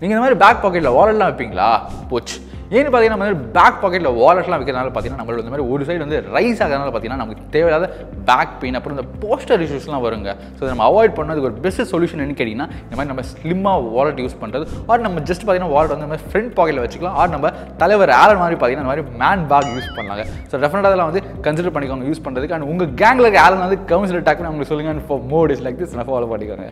நீங்கள் இந்த மாதிரி பேக் பாக்கெட்டில் வாலெட்லாம் வைப்பீங்களா? போச்சு. ஏன்னு பார்த்தீங்கன்னா நம்ம வந்து பேக் பாக்கெட்டில் வாலெட்லாம் வைக்கிறதுனால பார்த்தீங்கன்னா நம்மளோட இந்த மாதிரி ஒரு சைடு வந்து ரைஸ் ஆகிறதுனால பார்த்தீங்கன்னா நமக்கு தேவையில்லாத பேக் பெயின் அப்புறம் இந்த போஸ்டர் இஷ்யூஸ்லாம் வருங்க. ஸோ நம்ம அவாய்ட் பண்ணதுக்கு ஒரு பெஸ்ட் சொல்யூஷன் என்ன கேட்டிங்கன்னா இந்த மாதிரி நம்ம ஸ்லிம்மாக வாலெட் யூஸ் பண்ணுறது ஆர் நம்ம ஜஸ்ட் பார்த்தீங்கன்னா வாலெட் வந்து நம்ம ஃப்ரண்ட் பாக்கெட்டில் வச்சுக்கலாம். ஆர் நம்ம தலைவர் ஆலன் மாதிரி பார்த்தீங்கன்னா இந்த மாதிரி மேன் பேக் யூஸ் பண்ணலாங்க. ஸோ டெஃபினட்டாக அதெல்லாம் வந்து கன்சிடர் பண்ணிக்கோங்க யூஸ் பண்ணுறதுக்கு அண்ட் உங்கள் கேங்கில் இருக்க ஆலன் வந்து கவுன்சிலர் டேக் பண்ணி உங்களுக்கு சொல்லுங்க for mode is like this நான் ஃபாலோ பண்ணிக்கோங்க.